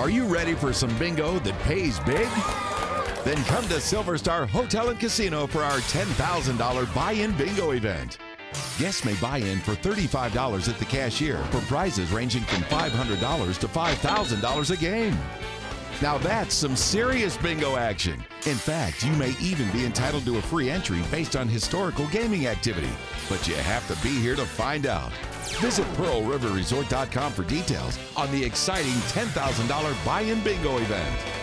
Are you ready for some bingo that pays big? Then come to Silver Star Hotel and Casino for our $10,000 buy-in bingo event. Guests may buy in for $35 at the cashier for prizes ranging from $500 to $5,000 a game. Now that's some serious bingo action. In fact, you may even be entitled to a free entry based on historical gaming activity. But you have to be here to find out. Visit PearlRiverResort.com for details on the exciting $10,000 buy-in bingo event.